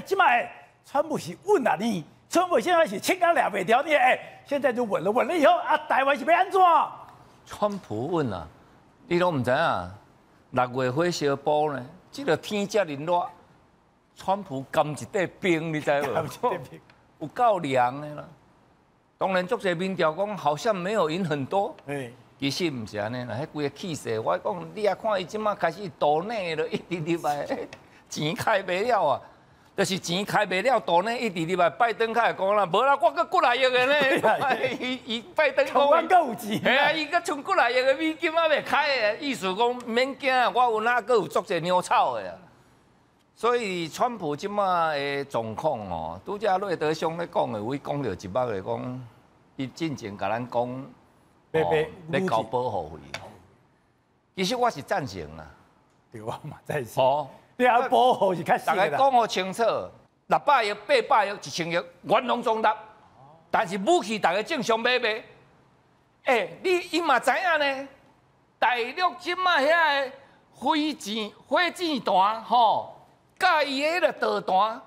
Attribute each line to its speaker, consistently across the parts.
Speaker 1: 啊，今麦川普是稳啊你，川普现在是轻刚两百条你，哎，现在就稳了，稳了以后啊，台湾是要安怎？
Speaker 2: 川普稳啊，你都唔知啊？六月火烧波呢，这个天这么热，川普甘一块冰，你知无？有够凉的啦。当然，足些民调讲好像没有赢很多，哎，其实唔是安尼啦。迄几个气势，我讲你啊看伊即马开始岛内了，一直入来，钱开不了啊。就是钱开不了，度呢一直入来，拜登开始讲啦，无啦，我搁过来用个呢。伊伊 拜登讲，
Speaker 1: 我够有钱。
Speaker 2: 系啊，伊搁剩过来用个美金啊未开的，意思讲免惊，我有哪个有足些鸟草的啊。所以川普即马的状况哦，拄则瑞德兄咧讲的，我讲着一摆个讲，伊进前甲咱讲，咧交保护费。其实我是赞成啊，
Speaker 1: 对我嘛，赞成。哦，你啊保护是较实
Speaker 2: 大家讲好清楚，六百亿、八百亿、一千亿，元龙中达。但是武器大家正常买卖。哎，你伊嘛知影呢？大陆即马遐个飞箭、火箭弹，吼。甲伊迄个导弹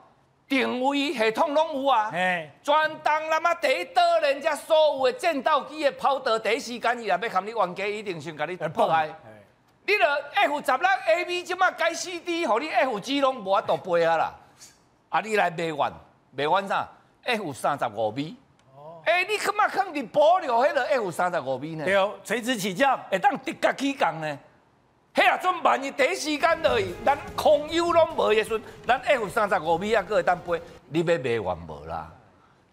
Speaker 2: 定位系统拢有啊，专当那么第一岛人家所有的战斗机的跑道第一时间伊也要含你冤家，一定先甲你破坏。你著 F 十六 A B 即马改 C D，互你 F G 拢无法度飞啊啦。啊，你来卖完，卖完啥？F 三十五 B。哦。哎，你干嘛肯定保留迄个 F 三十五 B 呢？
Speaker 1: 对，垂直起降，
Speaker 2: 会当直角起降呢？迄啊，准万一第一时间落去，咱空优拢无的时，咱 F 三十五 B 啊，搁会当飞，你要卖完无啦？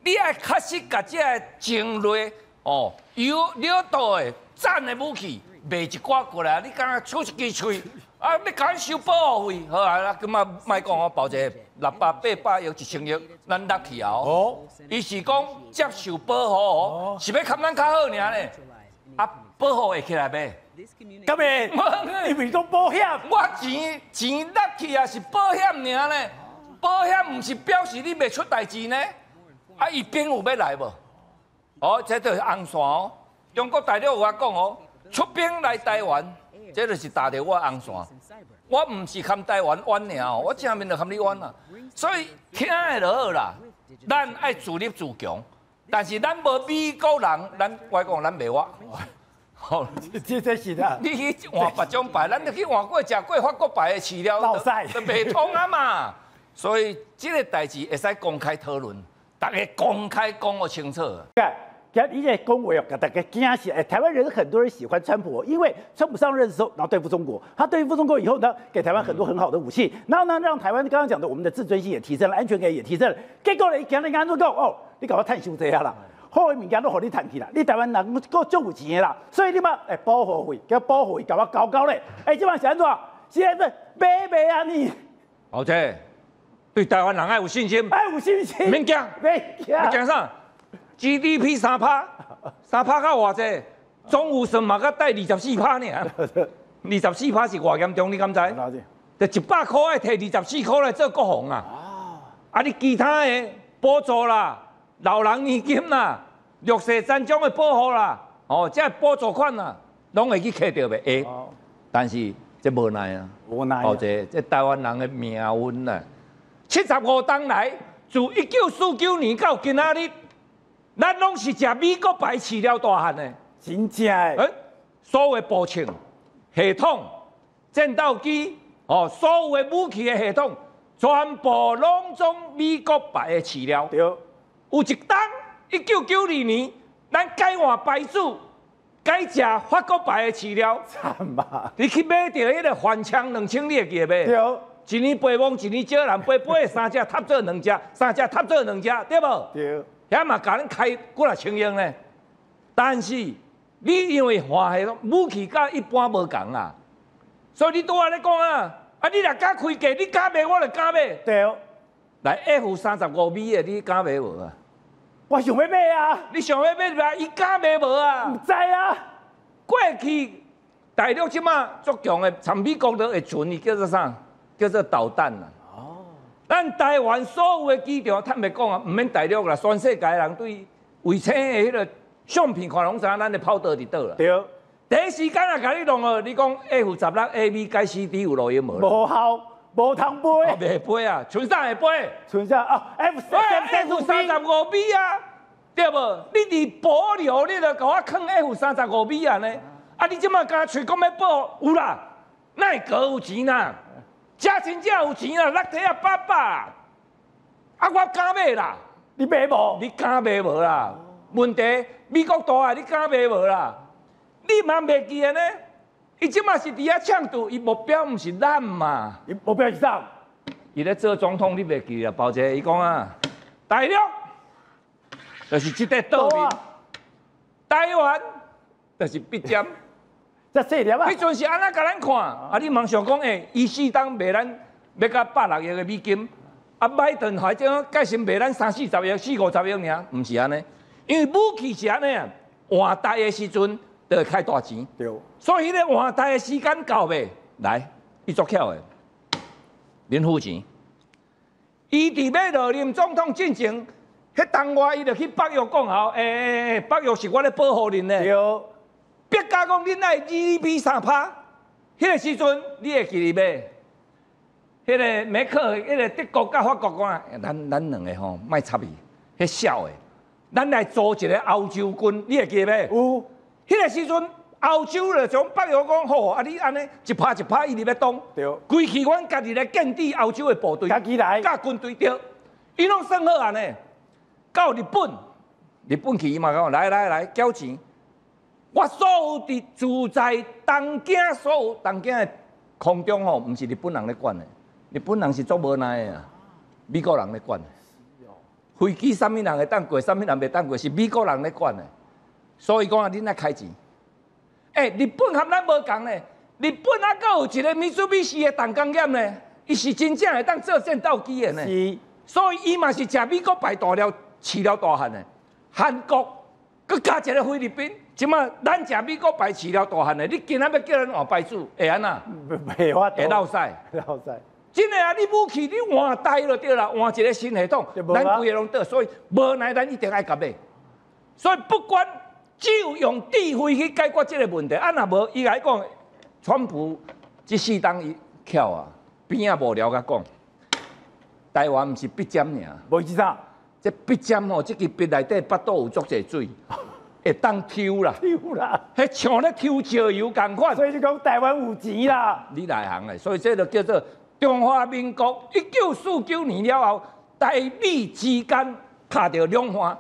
Speaker 2: 你爱确实甲这精锐哦，有了道的赞的武器卖一寡过来，你敢出一支喙啊？要敢收保护费？好啊，那咁啊，卖讲我保个六百八百亿一千亿，咱落去啊！哦，伊是讲接受保护哦，是要看咱较好尔呢？啊，保护会起来袂？
Speaker 1: 咁咪，你咪讲保险？
Speaker 2: 我钱钱落去也是保险尔呢，保险唔是表示你未出代志呢。啊，伊兵有要来无？哦，这就是红线哦。中国大陆有话讲哦，出兵来台湾，这就是打着我红线。我唔是看台湾冤尔哦，我正面就看你冤啦。所以听下就好啦，咱爱自立自强，但是咱无美国人，咱外国咱袂活。
Speaker 1: 好，这这是的。
Speaker 2: 你去换别种牌，咱就去换过食过法国牌的饲料，就未通啊嘛。所以这个代志会使公开讨论，大家公开讲个清楚。
Speaker 1: 对，今日在讲话哦，大家惊喜。哎，台湾人很多人喜欢川普，因为川普上任的时候，然后对付中国，他对付中国以后呢，给台湾很多很好的武器，然后呢，让台湾刚刚讲的我们的自尊心也提升了，安全感也提升了。结果呢，今日安怎讲？哦，你搞到太羞这样了。好的物件都互你赚去啦，你台湾人够足有钱的啦，所以你嘛，哎，保护费，叫保护费，搞我高高嘞，哎，即嘛是安怎？现在买卖啊你？
Speaker 2: 好者，对台湾人爱有信心，
Speaker 1: 爱有信心，
Speaker 2: 免惊，
Speaker 1: 免惊，
Speaker 2: 你惊啥？GDP 三趴，三趴到偌济？总有什么个带二十四趴呢？二十四趴是偌严重？你敢知？就一百块爱摕二十四块来做国防啊？啊，你其他的补助啦？老人年金啦，弱势残障的保护啦，哦，这补助款啦，拢会去摕到袂？会，但是这无奈啊，
Speaker 1: 无奈，哦，
Speaker 2: 这这台湾人的命运啊，七十五当来，自一九四九年到今仔日，咱拢是食美国牌饲料大汉的，
Speaker 1: 真正诶，
Speaker 2: 所有步枪系统、战斗机，哦，所有的武器的系统，全部拢从美国牌的饲料。
Speaker 1: 对。
Speaker 2: 有一当一九九二年，咱改换牌子，改食法国牌的饲料。
Speaker 1: 惨吧！
Speaker 2: 你去买着迄个反枪两千，你会记得袂？
Speaker 1: 对。
Speaker 2: 一年八万，一年少人八八三只塌做两只，三只塌做两只，对无？
Speaker 1: 对。
Speaker 2: 遐嘛，甲咱开几来千用呢？但是你因为换系武器，甲一般无共啊，所以你拄仔咧讲啊，啊你若敢开价，你敢卖，我就敢卖。
Speaker 1: 对。
Speaker 2: 来 F 三十五米的，你敢买无啊？
Speaker 1: 我想要买啊！
Speaker 2: 你想要买吧？伊敢买无啊？
Speaker 1: 毋知啊！
Speaker 2: 过去大陆即马足强的，从美国都会存，伊叫做啥？叫做导弹啦。哦。咱台湾所有的机场，坦白讲啊，毋免大陆啦，全世界人对卫星的迄个相片看拢知影，咱的跑道伫倒啦。
Speaker 1: 对。
Speaker 2: 第一时间啊，甲你弄哦，你讲 F 十六 A B 改 C D 有录音无？
Speaker 1: 无效。无通飞，
Speaker 2: 未飞啊，船上会飞，
Speaker 1: 存下啊，F
Speaker 2: 喂
Speaker 1: 三
Speaker 2: F 三十五 B 啊，对无？你伫保留，你著甲我坑 F 三十五 B 啊呢？啊，你即马敢吹讲要报有啦，奈个有钱啦，真真正有钱啦，六体啊八百，啊我敢买啦，
Speaker 1: 你买无？
Speaker 2: 你敢买无啦？问题美国大啊，你敢买无啦？你嘛袂记诶呢？伊即马是伫遐抢赌，伊目标毋是咱嘛？
Speaker 1: 伊目标是啥，
Speaker 2: 伊咧做总统，你袂记啊？包姐伊讲啊，大陆就是即块岛面，台湾就是必点。
Speaker 1: 这这点啊
Speaker 2: 迄，阵是安怎甲咱看？啊，你茫想讲，诶，伊四当卖咱要甲百六亿的美金，啊，拜登还种介绍卖咱三四十亿、四五十亿尔，毋是安尼，因为武器是安尼啊，换代的时阵就会开大钱。
Speaker 1: 对，
Speaker 2: 所以咧换代的时间到未？来，伊足巧的，恁付钱。伊伫要落任总统进前，迄当外伊就去北约讲好，诶、诶诶，北约是我咧保护恁的。
Speaker 1: 对，
Speaker 2: 别家讲恁爱 GDP 三趴，迄个时阵你会记哩袂？迄个梅克尔，迄个德国甲法国讲啊，咱咱两个吼，莫插伊，迄小的，咱来组一个欧洲军，你会记哩袂？
Speaker 1: 有，
Speaker 2: 迄个时阵，欧洲就从北约讲好，啊你安尼一拍一拍，伊入要动，
Speaker 1: 对，
Speaker 2: 规气阮家己来建立欧洲的部队，
Speaker 1: 家己来
Speaker 2: 甲军队对，伊拢算好安尼。到日本，日本去伊嘛讲，来来来，交钱。我所有伫住在东京所有东京的空中吼，毋是日本人咧管的，日本人是做无奈的啊，美国人咧管的。飞机啥物人会当过，啥物人袂当过，是美国人咧管的。所以讲啊，恁爱开钱。诶、日本和咱无共呢，日本啊，佫有一个米珠比士的重工业咧，伊是真正会当做战斗机的呢。
Speaker 1: 是，
Speaker 2: 所以伊嘛是食美国排大料，饲了大汉的。韩国佮加一个菲律宾，即马咱食美国排饲了大汉的，你今仔要叫咱换牌子，会安那？
Speaker 1: 袂法
Speaker 2: 会闹赛。
Speaker 1: 闹赛，
Speaker 2: 真的啊，你武器你换代就对啦，换一个新系统咱规个拢倒，所以无奈咱一定爱甲买。所以不管只有用智慧去解决这个问题，啊若无伊来讲，川普即四当伊巧啊，边仔无聊甲讲，台湾毋是必尖尔，
Speaker 1: 无意思啥，
Speaker 2: 这笔尖吼，这支笔内底巴肚有足侪水，会当抽啦，
Speaker 1: 抽啦，
Speaker 2: 迄像咧抽石油共款。
Speaker 1: 所以你讲台湾有钱啦，
Speaker 2: 你内行诶，所以这就叫做中华民国一九四九年了后，台美之间卡着两岸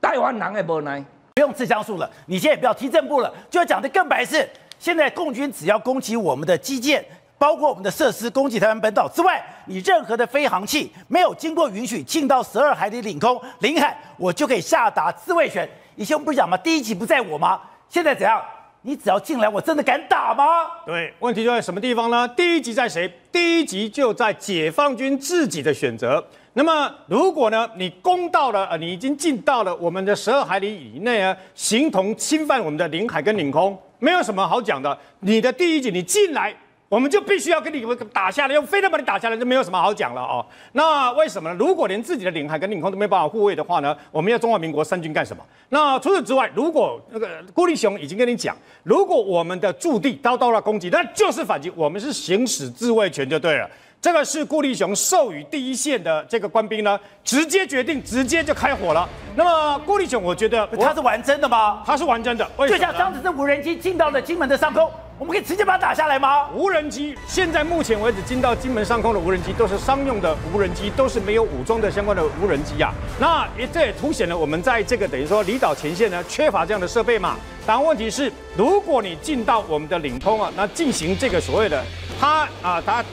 Speaker 2: 台湾人诶无奈。
Speaker 1: 不用自相术了，你现在也不要踢正步了，就要讲的更白是，现在共军只要攻击我们的基建，包括我们的设施，攻击台湾本岛之外，你任何的飞航器没有经过允许进到十二海里领空领海，我就可以下达自卫权。以前我们不是讲吗？第一集不在我吗？现在怎样？你只要进来，我真的敢打吗？
Speaker 3: 对，问题就在什么地方呢？第一集在谁？第一集就在解放军自己的选择。那么，如果呢，你攻到了，呃，你已经进到了我们的十二海里以内啊，形同侵犯我们的领海跟领空，没有什么好讲的。你的第一集你进来，我们就必须要跟你打下来，用飞弹把你打下来，就没有什么好讲了哦。那为什么呢？如果连自己的领海跟领空都没办法护卫的话呢，我们要中华民国三军干什么？那除此之外，如果那个顾立雄已经跟你讲，如果我们的驻地遭到了攻击，那就是反击，我们是行使自卫权就对了。这个是顾立雄授予第一线的这个官兵呢，直接决定，直接就开火了。那么顾立雄，我觉得
Speaker 1: 他是玩真的吗？
Speaker 3: 他是玩真的，
Speaker 1: 就像
Speaker 3: 么呢
Speaker 1: 当时这无人机进到了金门的上空，我们可以直接把它打下来吗？
Speaker 3: 无人机现在目前为止进到金门上空的无人机都是商用的无人机，都是没有武装的相关的无人机啊。那也这也凸显了我们在这个等于说离岛前线呢缺乏这样的设备嘛。当然问题是，如果你进到我们的领空啊，那进行这个所谓的它啊它。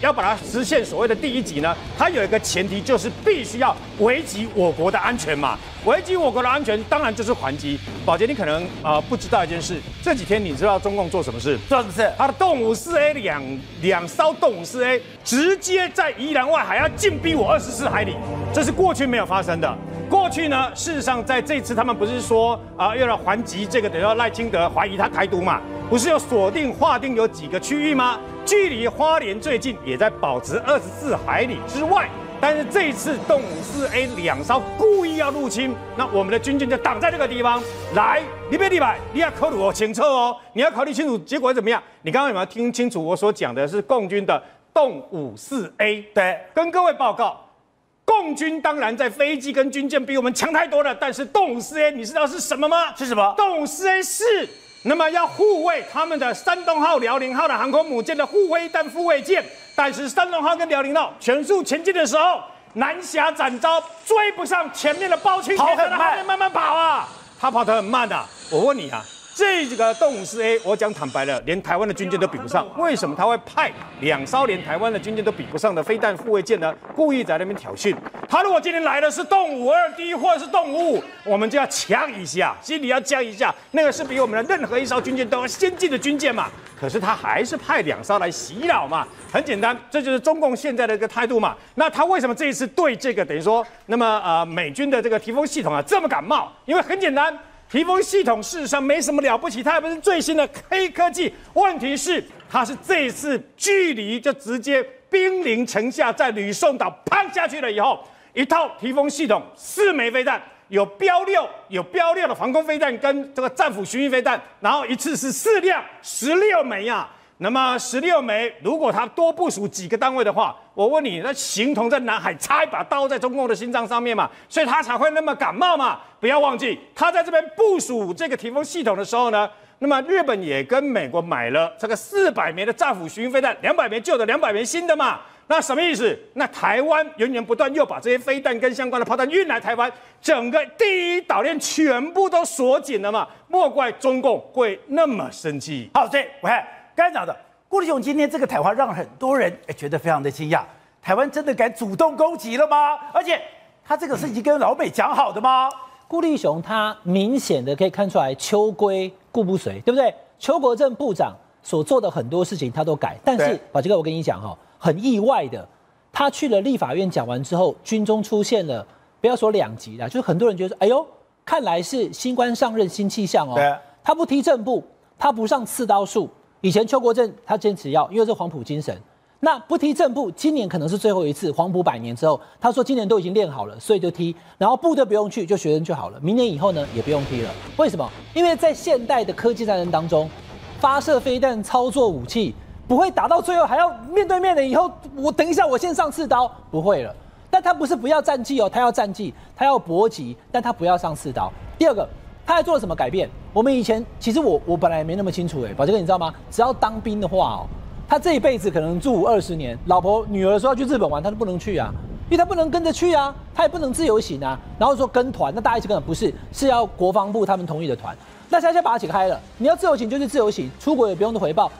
Speaker 3: 要把它实现所谓的第一级呢，它有一个前提，就是必须要危及我国的安全嘛。危及我国的安全，当然就是还击。宝杰，你可能啊、呃不知道一件事，这几天你知道中共做什么事？
Speaker 1: 做什么事？
Speaker 3: 他的动武四 A 两两艘动武四 A 直接在宜兰外海要进逼我二十四海里，这是过去没有发生的。过去呢，事实上在这次他们不是说啊、要来还击这个等于说赖清德怀疑他台独嘛，不是有锁定划定有几个区域吗？距离花莲最近也在保持二十四海里之外。但是这一次动五四 A 两艘故意要入侵，那我们的军舰就挡在这个地方。来，你别立白，你要考虑我清楚哦，你要考虑清楚结果怎么样。你刚刚有没有听清楚我所讲的是共军的动五四 A。
Speaker 1: 对，
Speaker 3: 跟各位报告，共军当然在飞机跟军舰比我们强太多了，但是动五四 A 你知道是什么吗？
Speaker 1: 是什么？
Speaker 3: 动五四 A 是那么要护卫他们的山东号、辽宁号的航空母舰的护卫弹护卫舰，但是山东号跟辽宁号全速前进的时候，南峡展昭追不上前面的包青天，
Speaker 1: 跑很慢
Speaker 3: 慢慢跑啊，他跑得很慢的、我问你啊。这个动五四 A，我讲坦白了，连台湾的军舰都比不上。为什么他会派两艘连台湾的军舰都比不上的飞弹护卫舰呢？故意在那边挑衅。他如果今天来的是动五二 D 或者是动五五，我们就要呛一下，心里要降一下。那个是比我们的任何一艘军舰都要先进的军舰嘛。可是他还是派两艘来洗脑嘛。很简单，这就是中共现在的一个态度嘛。那他为什么这一次对这个等于说，那么呃美军的这个提风系统啊这么感冒？因为很简单。提风系统事实上没什么了不起，它也不是最新的黑科技。问题是，它是这次距离就直接兵临城下，在吕宋岛砰下去了以后，一套提风系统四枚飞弹，有标六有标六的防空飞弹跟这个战斧巡弋飞弹，然后一次是四辆十六枚啊、那么十六枚，如果他多部署几个单位的话，我问你，那形同在南海插一把刀在中共的心脏上面嘛，所以他才会那么感冒嘛。不要忘记，他在这边部署这个提风系统的时候呢，那么日本也跟美国买了这个四百枚的战斧巡飞弹，两百枚旧的，两百枚新的嘛。那什么意思？那台湾源源不断又把这些飞弹跟相关的炮弹运来台湾，整个第一岛链全部都锁紧了嘛，莫怪中共会那么生气。
Speaker 1: 好，这我看刚才讲的顾立雄今天这个谈话，让很多人哎觉得非常的惊讶。台湾真的敢主动攻击了吗？而且他这个是已经跟老美讲好的吗？
Speaker 4: 顾立雄他明显的可以看出来秋归顾不随，对不对？邱国正部长所做的很多事情他都改，但是
Speaker 1: 对
Speaker 4: 宝杰哥，我跟你讲哈，很意外的，他去了立法院讲完之后，军中出现了不要说两极啦，就是很多人觉得说，哎呦，看来是新官上任新气象哦。
Speaker 1: 对
Speaker 4: 他不踢正步，他不上刺刀术。以前邱国正他坚持要，因为是黄埔精神。那不踢正步，今年可能是最后一次。黄埔百年之后，他说今年都已经练好了，所以就踢。然后步都不用去，就学生就好了。明年以后呢，也不用踢了。为什么？因为在现代的科技战争当中，发射飞弹、操作武器，不会打到最后还要面对面的。以后我等一下，我先上刺刀，不会了。但他不是不要战绩哦，他要战绩，他要搏击，但他不要上刺刀。第二个，他还做了什么改变？我们以前其实我我本来也没那么清楚哎，宝杰哥你知道吗？只要当兵的话哦，他这一辈子可能住五二十年，老婆女儿说要去日本玩，他都不能去啊，因为他不能跟着去啊，他也不能自由行啊。然后说跟团，那大家一起跟不是，是要国防部他们同意的团。那现在把它解开了，你要自由行就是自由行，出国也不用回报，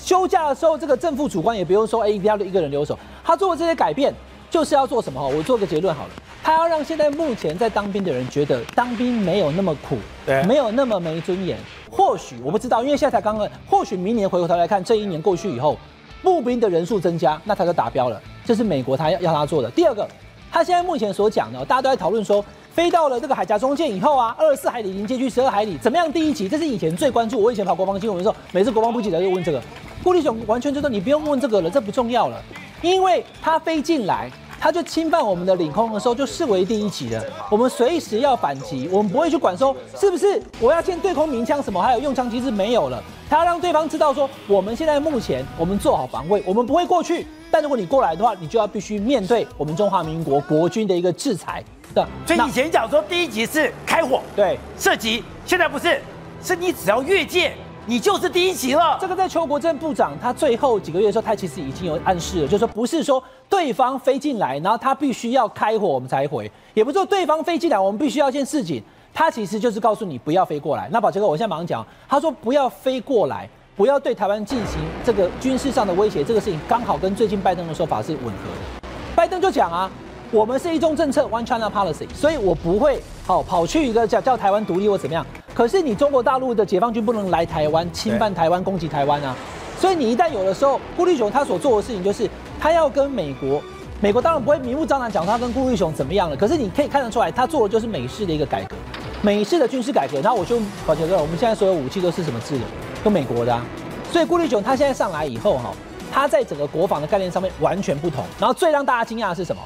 Speaker 4: 休假的时候这个正副主官也不用说，哎，一定要一个人留守。他做的这些改变，就是要做什么？哈，我做个结论好了，他要让现在目前在当兵的人觉得当兵没有那么苦，
Speaker 1: 对
Speaker 4: 没有那么没尊严。或许我不知道，因为现在才刚刚，或许明年回过头来看，这一年过去以后，步兵的人数增加，那他就达标了。这是美国他要要他做的。第二个，他现在目前所讲的，大家都在讨论说，飞到了这个海峡中线以后啊，二十四海里临界距十二海里，怎么样？第一集，这是以前最关注。我以前跑国防新闻的时候，每次国防部记者就问这个，顾立雄完全就说你不用问这个了，这不重要了，因为他飞进来。他就侵犯我们的领空的时候，就视为第一级的。我们随时要反击，我们不会去管说是不是我要建对空鸣枪什么，还有用枪机制没有了。他要让对方知道说，我们现在目前我们做好防卫，我们不会过去。但如果你过来的话，你就要必须面对我们中华民国国军的一个制裁的。那
Speaker 1: 所以以前讲说第一集是开火
Speaker 4: 对
Speaker 1: 射击，现在不是，是你只要越界，你就是第一集了。
Speaker 4: 这个在邱国正部长他最后几个月的时候，他其实已经有暗示了，就是说不是说对方飞进来，然后他必须要开火我们才回，也不是说对方飞进来我们必须要先示警，他其实就是告诉你不要飞过来。那宝杰哥，我现在马上讲，他说不要飞过来，不要对台湾进行这个军事上的威胁，这个事情刚好跟最近拜登的说法是吻合的。拜登就讲啊，我们是一中政策 （One China Policy），所以我不会好跑去一个叫叫台湾独立或怎么样。可是你中国大陆的解放军不能来台湾侵犯台湾、攻击台湾啊。所以你一旦有的时候，顾立雄他所做的事情就是他要跟美国，美国当然不会明目张胆讲他跟顾立雄怎么样了，可是你可以看得出来，他做的就是美式的一个改革，美式的军事改革。然后我就宝杰哥，我们现在所有武器都是什么制的？都美国的啊。所以顾立雄他现在上来以后哈，他在整个国防的概念上面完全不同。然后最让大家惊讶的是什么？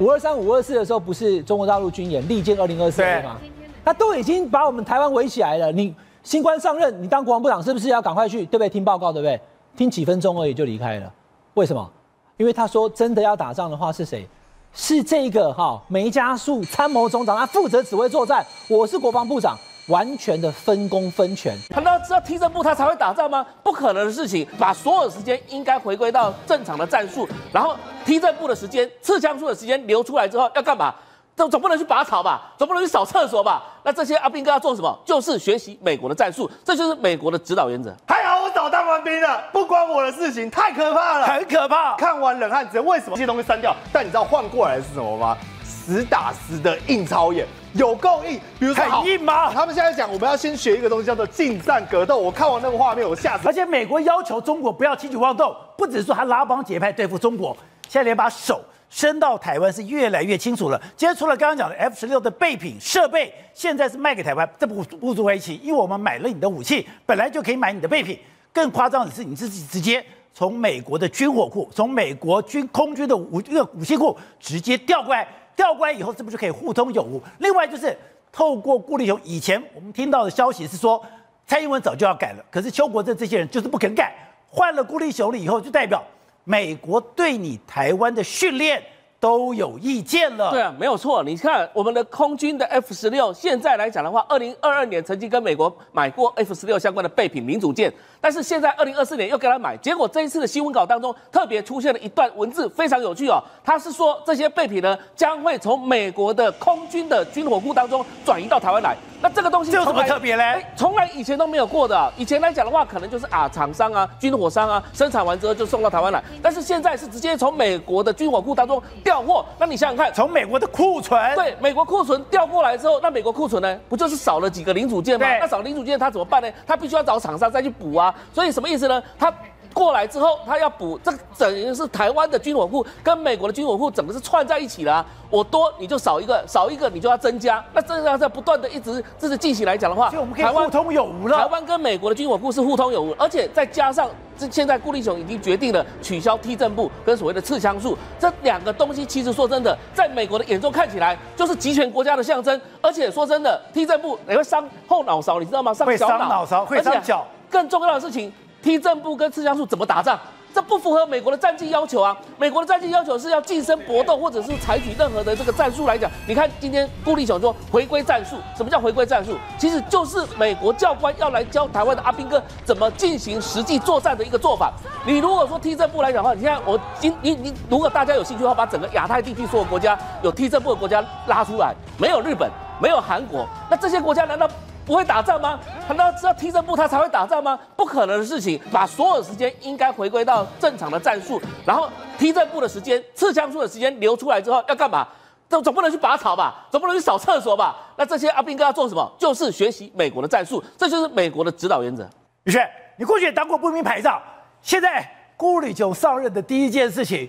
Speaker 4: 五二三、五二四的时候，不是中国大陆军演利剑二零二四吗？他都已经把我们台湾围起来了。你新官上任，你当国防部长是不是要赶快去，对不对？听报告，对不对？听几分钟而已就离开了。为什么？因为他说真的要打仗的话是谁？是这个哈梅家树参谋总长，他负责指挥作战，我是国防部长，完全的分工分权。
Speaker 5: 难道知道踢正步他才会打仗吗？不可能的事情，把所有时间应该回归到正常的战术，然后踢正步的时间、刺枪术的时间留出来之后要干嘛？总总不能去拔草吧，总不能去扫厕所吧？那这些阿兵哥要做什么？就是学习美国的战术，这就是美国的指导原则。
Speaker 6: 还好我早当完兵了，不关我的事情，太可怕了，
Speaker 1: 很可怕。
Speaker 6: 看完冷汗直为什么这些东西删掉？但你知道换过来是什么吗？实打实的硬操演，有够硬。比如说
Speaker 1: 很硬吗？
Speaker 6: 他们现在讲我们要先学一个东西叫做近战格斗。我看完那个画面，我吓死。
Speaker 1: 而且美国要求中国不要轻举妄动，不只是说他拉帮结派对付中国，现在连把手。伸到台湾是越来越清楚了。今天除了刚刚讲的 F 十六的备品设备，现在是卖给台湾，这不不足为奇，因为我们买了你的武器，本来就可以买你的备品。更夸张的是，你自己直接从美国的军火库，从美国军空军的武这个武器库直接调过来，调过来以后是不是就可以互通有无？另外就是透过顾立雄，以前我们听到的消息是说，蔡英文早就要改了，可是邱国正这些人就是不肯改，换了顾立雄了以后，就代表。美国对你台湾的训练都有意见了。
Speaker 5: 对啊，没有错。你看我们的空军的 F 十六，现在来讲的话，二零二二年曾经跟美国买过 F 十六相关的备品零组件，但是现在二零二四年又跟他买，结果这一次的新闻稿当中特别出现了一段文字，非常有趣哦。他是说这些备品呢将会从美国的空军的军火库当中转移到台湾来。那这个东西
Speaker 1: 有什么特别嘞？
Speaker 5: 从来以前都没有过的。以前来讲的话，可能就是啊，厂商啊，军火商啊，生产完之后就送到台湾来。但是现在是直接从美国的军火库当中调货。那你想想看，
Speaker 1: 从美国的库存，
Speaker 5: 对，美国库存调过来之后，那美国库存呢，不就是少了几个零组件吗？那少零组件他怎么办呢？他必须要找厂商再去补啊。所以什么意思呢？他。过来之后，他要补，这等于是台湾的军火库跟美国的军火库整个是串在一起了。我多你就少一个，少一个你就要增加。那这样在不断的一直这是进行来讲的话，
Speaker 1: 台湾互通有无了。
Speaker 5: 台湾跟美国的军火库是互通有无，而且再加上这现在顾立雄已经决定了取消踢正步跟所谓的刺枪术这两个东西，其实说真的，在美国的眼中看起来就是集权国家的象征。而且说真的，踢正步也会伤后脑勺，你知道吗？
Speaker 1: 伤小脑勺，会伤脚。
Speaker 5: 更重要的事情。踢正步跟刺枪术怎么打仗？这不符合美国的战绩要求啊！美国的战绩要求是要近身搏斗，或者是采取任何的这个战术来讲。你看今天顾立雄说回归战术，什么叫回归战术？其实就是美国教官要来教台湾的阿兵哥怎么进行实际作战的一个做法。你如果说踢正步来讲的话，你看我今你你如果大家有兴趣的话，把整个亚太地区所有国家有踢正步的国家拉出来，没有日本，没有韩国，那这些国家难道？不会打仗吗？难道知道踢正步他才会打仗吗？不可能的事情。把所有时间应该回归到正常的战术，然后踢正步的时间、刺枪术的时间留出来之后要干嘛？总总不能去拔草吧？总不能去扫厕所吧？那这些阿兵哥要做什么？就是学习美国的战术，这就是美国的指导原则。
Speaker 1: 宇轩，你过去也当过步兵排长，现在顾里就上任的第一件事情，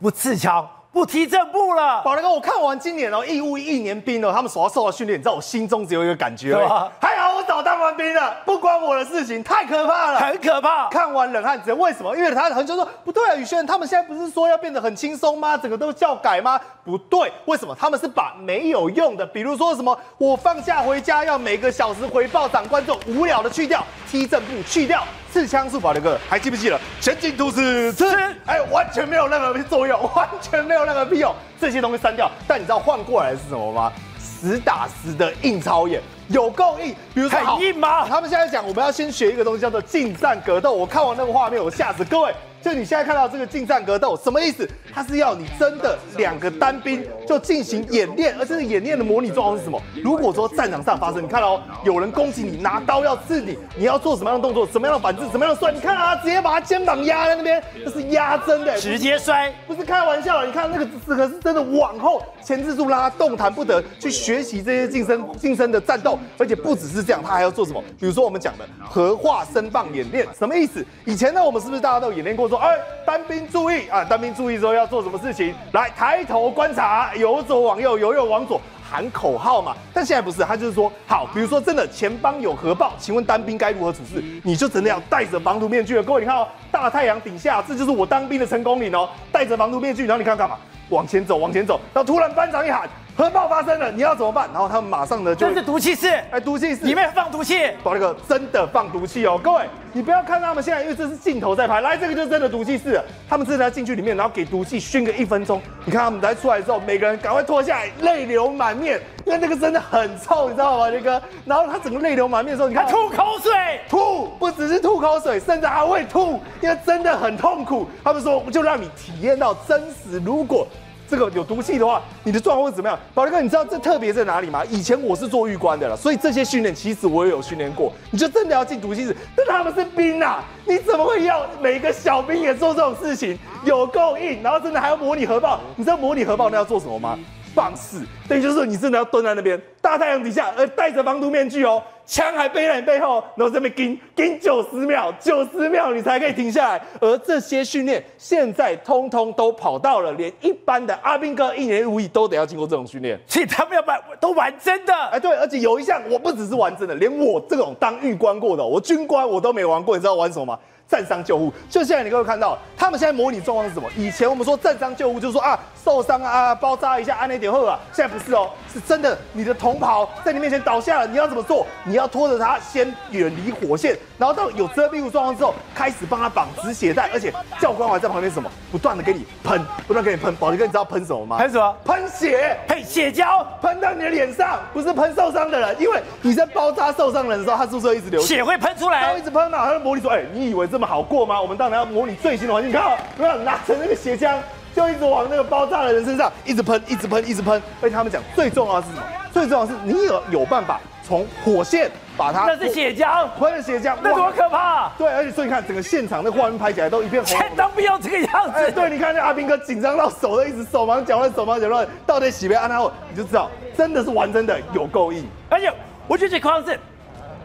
Speaker 1: 不刺枪。不踢正步了，
Speaker 6: 宝雷哥，我看完今年哦义务一年兵哦，他们所要受到训练，你知道我心中只有一个感觉，还好我早当完兵了，不关我的事情，太可怕了，
Speaker 1: 很可怕。
Speaker 6: 看完冷汗直为什么？因为他很多说不对啊，宇轩他们现在不是说要变得很轻松吗？整个都教改吗？不对，为什么？他们是把没有用的，比如说什么我放假回家要每个小时回报长官这种无聊的去掉，踢正步去掉。刺枪术，宝雷哥还记不记得？前进突刺，刺，哎，完全没有任何作用，完全没有任何屁用，这些东西删掉。但你知道换过来是什么吗？实打实的硬操演，有够硬。比如说，
Speaker 1: 很硬吗？
Speaker 6: 他们现在讲，我们要先学一个东西，叫做近战格斗。我看完那个画面，我吓死各位。就你现在看到这个近战格斗什么意思？它是要你真的两个单兵就进行演练，而这个演练的模拟状况是什么？如果说战场上发生，你看哦，有人攻击你，拿刀要刺你，你要做什么样的动作？什么样的反制？什么样的摔？你看啊，直接把他肩膀压在那边，这是压针的，
Speaker 1: 直接摔，
Speaker 6: 不是开玩笑。你看那个这个是真的往后前置住，让他动弹不得，去学习这些近身近身的战斗。而且不只是这样，他还要做什么？比如说我们讲的合化声棒演练，什么意思？以前呢，我们是不是大家都演练过？说，哎，单兵注意啊，单兵注意之后要做什么事情？来，抬头观察，由左往右，由右往左，喊口号嘛。但现在不是，他就是说，好，比如说真的前方有核爆，请问单兵该如何处置？你就真的要戴着防毒面具了。各位，你看哦，大太阳底下，这就是我当兵的成功岭哦。戴着防毒面具，然后你看干嘛？往前走，往前走。然后突然班长一喊，核爆发生了，你要怎么办？然后他们马上呢就
Speaker 1: 这是毒气室，
Speaker 6: 哎毒气室
Speaker 1: 里面放毒气。
Speaker 6: 宝那个真的放毒气哦，各位，你不要看他们现在，因为这是镜头在拍，来这个就是真的毒气室了，他们真的要进去里面，然后给毒气熏个一分钟。你看他们来出来之后，每个人赶快脱下来，泪流满面，因为那个真的很臭，你知道吗，那个？然后他整个泪流满面的时候，你看
Speaker 1: 他吐口水，
Speaker 6: 吐不只是吐口水，甚至还会吐，因为真的很痛苦。他们说就让你体验到真实，如果。这个有毒气的话，你的状况会怎么样？宝力哥，你知道这特别在哪里吗？以前我是做狱官的了，所以这些训练其实我也有训练过。你就真的要进毒气室，但他们是兵啊，你怎么会要每个小兵也做这种事情？有够硬，然后真的还要模拟核爆。你知道模拟核爆那要做什么吗？放肆！等于就是你真的要蹲在那边大太阳底下，而戴着防毒面具哦。枪还背在你背后，然后这边盯盯九十秒，九十秒你才可以停下来。而这些训练现在通通都跑到了，连一般的阿兵哥一年无役都得要经过这种训练。
Speaker 1: 所以他们要玩都玩真的，
Speaker 6: 哎，对，而且有一项我不只是玩真的，连我这种当狱官过的，我军官我都没玩过。你知道玩什么吗？战伤救护。就现在你各位看到，他们现在模拟状况是什么？以前我们说战伤救护就是说啊受伤啊包扎一下安那点后啊，现在不是哦，是真的，你的同袍在你面前倒下了，你要怎么做？你要拖着他先远离火线，然后到有遮蔽物状况之后，开始帮他绑止血带，而且教官还在旁边什么，不断的给你喷，不断给你喷。宝力哥，你知道喷什么吗？
Speaker 1: 喷什么？
Speaker 6: 喷血，
Speaker 1: 喷血胶，
Speaker 6: 喷到你的脸上，不是喷受伤的人，因为你在包扎受伤人的时候，他是不是一直流
Speaker 1: 血会喷出来？
Speaker 6: 他一直喷嘛，他就模拟说，哎，你以为这么好过吗？我们当然要模拟最新的环境，你看，有没有拿着那个血浆，就一直往那个爆炸的人身上一直喷，一直喷，一直喷。而且他们讲最重要的是什么？最重要的是你有有办法。从火线把它，
Speaker 1: 那是血浆，
Speaker 6: 喷的血浆，
Speaker 1: 那多可怕！
Speaker 6: 对，而且所以你看整个现场那画面拍起来都一片红。
Speaker 1: 当不要这个样子。
Speaker 6: 对，你看那阿兵哥紧张到手都一直手忙脚乱，手忙脚乱，到底洗没安他后，你就知道真的是玩真的有够硬。
Speaker 1: 而且我觉得最夸张是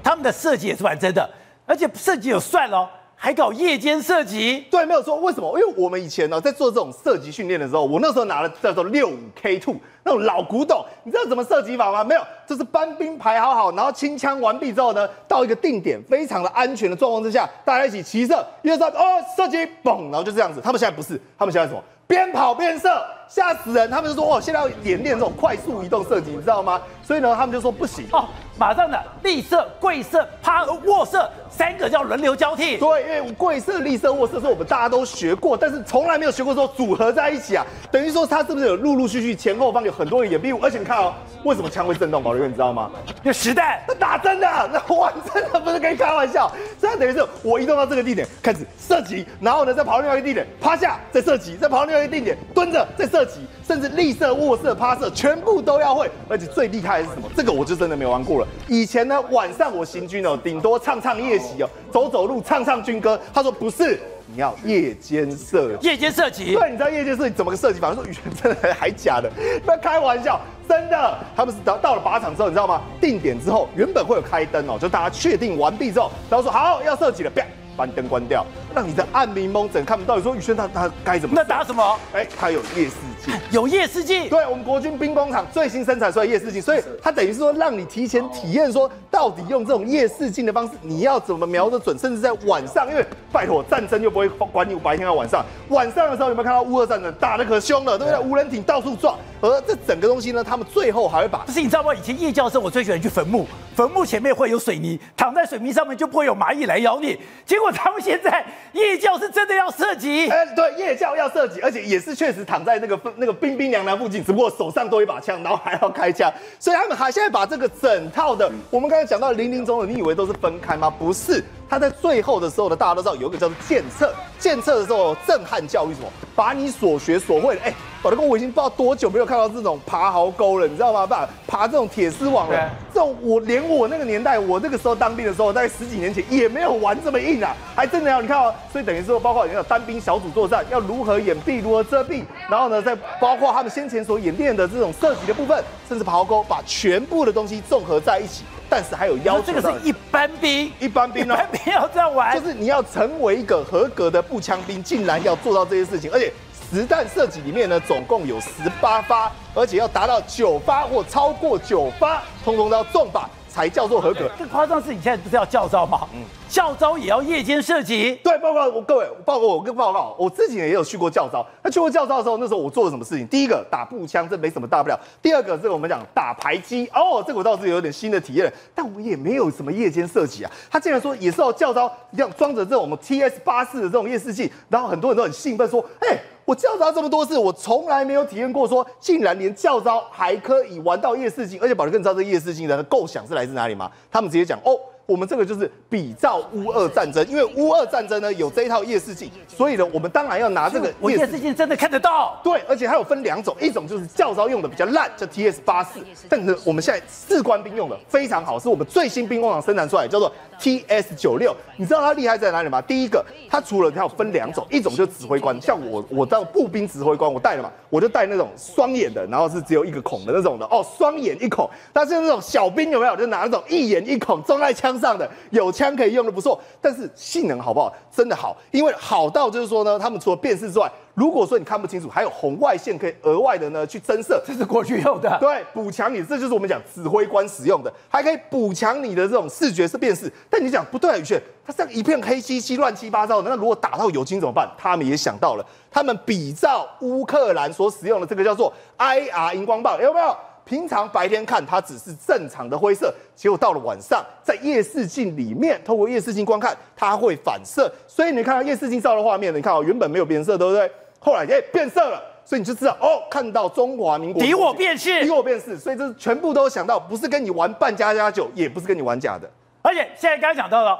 Speaker 1: 他们的设计也是玩真的，而且设计有算哦。还搞夜间射击？
Speaker 6: 对，没有错。为什么？因为我们以前呢，在做这种射击训练的时候，我那时候拿了叫做六五 K two 那种老古董，你知道怎么射击法吗？没有，就是班兵排好好，然后清枪完毕之后呢，到一个定点，非常的安全的状况之下，大家一起齐射，一射哦，射击，嘣，然后就这样子。他们现在不是，他们现在什么？边跑边射。吓死人！他们就说哦，现在要演练这种快速移动射击，你知道吗？所以呢，他们就说不行哦，
Speaker 1: 马上的立射、跪射、趴卧射三个叫轮流交替。
Speaker 6: 对，因为跪射、立射、卧射是我们大家都学过，但是从来没有学过说组合在一起啊。等于说它是不是有陆陆续续前后方有很多的掩蔽物？而且你看哦，为什么枪会震动？宝瑞哥，你知道吗？
Speaker 1: 有实弹，
Speaker 6: 那打真的，那玩真的不是跟你开玩笑。这样等于是我移动到这个地点开始射击，然后呢再跑到另外一个地点趴下再射击，再跑到另外一个地点蹲着再射击。甚至立射、卧射、趴射，全部都要会，而且最厉害的是什么？这个我就真的没玩过了。以前呢，晚上我行军哦，顶多唱唱夜袭哦，走走路，唱唱军歌。他说不是，你要夜间射，
Speaker 1: 夜间射击。
Speaker 6: 对，你知道夜间射击怎么个射击法？说宇轩真的还假的？不要开玩笑，真的。他们是到到了靶场之后，你知道吗？定点之后，原本会有开灯哦，就大家确定完毕之后，然后说好要射击了，啪。把灯关掉，让你的暗迷蒙整看不到。你说宇轩他他该怎么？
Speaker 1: 那打什么？
Speaker 6: 哎，他有夜视镜，
Speaker 1: 有夜视镜。
Speaker 6: 对我们国军兵工厂最新生产出来夜视镜，所以它等于是说让你提前体验说，到底用这种夜视镜的方式，你要怎么瞄得准，甚至在晚上，因为拜托战争又不会管你白天要晚上，晚上的时候有没有看到乌俄战争打得可凶了，对不对？无人艇到处撞，而这整个东西呢，他们最后还会把，
Speaker 1: 不是你知道吗？以前夜教的时候，我最喜欢去坟墓，坟墓前面会有水泥，躺在水泥上面就不会有蚂蚁来咬你，结果。他们现在夜教是真的要射击，
Speaker 6: 哎，对，夜教要射击，而且也是确实躺在那个那个冰冰凉凉附近，只不过手上多一把枪，然后还要开枪，所以他们还现在把这个整套的，我们刚才讲到零零总总，你以为都是分开吗？不是，他在最后的时候呢，大家都知道有一个叫做检测，检测的时候震撼教育什么，把你所学所会的，哎。宝德公，我已经不知道多久没有看到这种爬壕沟了，你知道吗？爸，爬这种铁丝网了。这种我连我那个年代，我那个时候当兵的时候，大概十几年前也没有玩这么硬啊，还真的要你看哦。所以等于说，包括你要单兵小组作战，要如何掩蔽，如何遮蔽，然后呢，再包括他们先前所演练的这种射击的部分，甚至爬壕沟，把全部的东西综合在一起。但是还有要求，
Speaker 1: 这个是一般兵，
Speaker 6: 一般兵
Speaker 1: 呢，一般兵要这样玩，
Speaker 6: 就是你要成为一个合格的步枪兵，竟然要做到这些事情，而且。实弹射击里面呢，总共有十八发，而且要达到九发或超过九发，通通都要中靶。才叫做合格。
Speaker 1: 更夸张是你现在不是要教招吗？嗯，教招也要夜间射击。
Speaker 6: 对，报告我各位，报告我跟报告，我自己也有去过教招。那去过教招的时候，那时候我做了什么事情？第一个打步枪，这没什么大不了。第二个，这个我们讲打排击，哦，这个我倒是有点新的体验，但我也没有什么夜间射击啊。他竟然说也是要教招，这样装着这种 TS 八四的这种夜视镜，然后很多人都很兴奋说，哎。我教招这么多次，我从来没有体验过，说竟然连教招还可以玩到夜视镜，而且宝德更知道这夜视镜的构想是来自哪里吗？他们直接讲哦。我们这个就是比照乌俄战争，因为乌俄战争呢有这一套夜视镜，所以呢我们当然要拿这个
Speaker 1: 夜视镜真的看得到。
Speaker 6: 对，而且它有分两种，一种就是教招用的比较烂，叫 TS 八四，但是我们现在士官兵用的非常好，是我们最新兵工厂生产出来，叫做 TS 九六。你知道它厉害在哪里吗？第一个，它除了它有分两种，一种就是指挥官，像我我当步兵指挥官，我带了嘛，我就带那种双眼的，然后是只有一个孔的那种的哦，双眼一孔。但是那种小兵有没有？就拿那种一眼一孔装在枪。上的有枪可以用的不错，但是性能好不好？真的好，因为好到就是说呢，他们除了辨识之外，如果说你看不清楚，还有红外线可以额外的呢去增色，
Speaker 1: 这是过去用的。
Speaker 6: 对，补强你，这就是我们讲指挥官使用的，还可以补强你的这种视觉是辨识。但你讲不对啊，宇轩，它这样一片黑漆漆、乱七八糟的，那如果打到友军怎么办？他们也想到了，他们比照乌克兰所使用的这个叫做 IR 荧光棒，有没有？平常白天看它只是正常的灰色，结果到了晚上，在夜视镜里面，透过夜视镜观看，它会反射，所以你看到夜视镜照的画面，你看哦，原本没有变色，对不对？后来哎变色了，所以你就知道哦，看到中华民国
Speaker 1: 敌我辨识，
Speaker 6: 敌我辨识，所以这全部都想到，不是跟你玩扮家家酒，也不是跟你玩假的。
Speaker 1: 而且现在刚刚讲到了，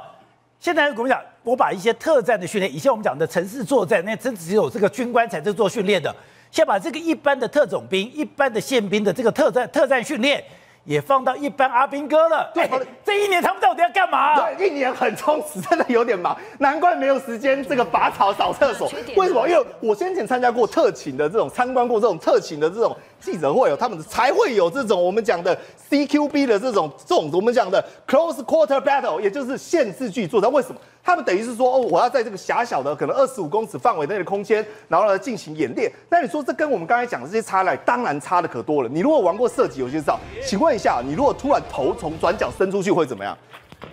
Speaker 1: 现在我们讲，我把一些特战的训练，以前我们讲的城市作战，那真只有这个军官才是做训练的。先把这个一般的特种兵、一般的宪兵的这个特战特战训练，也放到一般阿兵哥了。对，这一年他们到底要干嘛？
Speaker 6: 对，一年很充实，真的有点忙，难怪没有时间这个拔草扫厕所。为什么？因为我先前参加过特勤的这种参观过这种特勤的这种记者会哦，他们才会有这种我们讲的 CQB 的这种这种我们讲的 Close Quarter Battle，也就是限制剧作战。为什么？他们等于是说，哦，我要在这个狭小的可能二十五公尺范围内的空间，然后呢进行演练。那你说这跟我们刚才讲的这些差来，当然差的可多了。你如果玩过射击，游戏知道。请问一下，你如果突然头从转角伸出去会怎么样？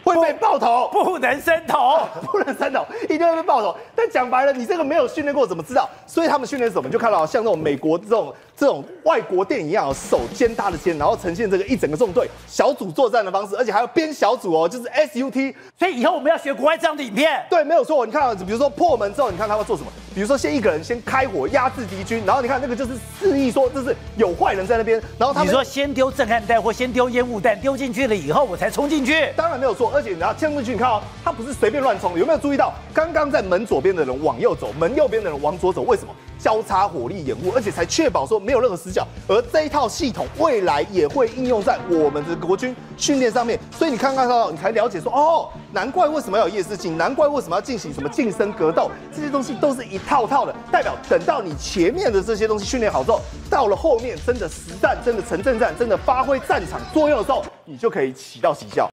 Speaker 6: 会被爆头，
Speaker 1: 不能伸头，
Speaker 6: 不能伸头，一定会被爆头。但讲白了，你这个没有训练过，怎么知道？所以他们训练什么？就看到像那种美国这种这种外国电影一样，手肩搭着肩，然后呈现这个一整个纵队小组作战的方式，而且还要编小组哦，就是 SUT。
Speaker 1: 所以以后我们要学国外这样的影片。
Speaker 6: 对，没有错。你看，比如说破门之后，你看他会做什么？比如说先一个人先开火压制敌军，然后你看那个就是示意说这是有坏人在那边，然后他
Speaker 1: 你说先丢震撼弹或先丢烟雾弹，丢进去了以后我才冲进去。
Speaker 6: 当然没有错。而且你要冲进去，你看哦，他不是随便乱冲，有没有注意到？刚刚在门左边的人往右走，门右边的人往左走，为什么？交叉火力掩护，而且才确保说没有任何死角。而这一套系统未来也会应用在我们的国军训练上面。所以你看看到，你才了解说，哦，难怪为什么要有夜视镜，难怪为什么要进行什么近身格斗，这些东西都是一套套的，代表等到你前面的这些东西训练好之后，到了后面真的实战、真的城镇战、真的发挥战场作用的时候，你就可以起到奇效。